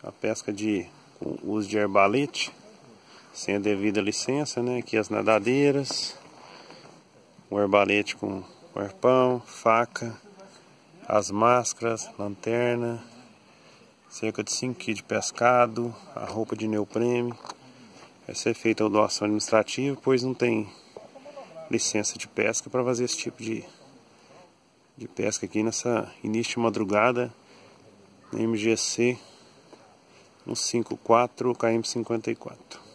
A pesca de com uso de arbalete, sem a devida licença, né? Aqui as nadadeiras, o arbalete com arpão, faca, as máscaras, lanterna, cerca de 5 kg de pescado, a roupa de neoprene. Vai ser feita a doação administrativa, pois não tem licença de pesca para fazer esse tipo de, de pesca aqui nessa início de madrugada na MGC 154 KM54.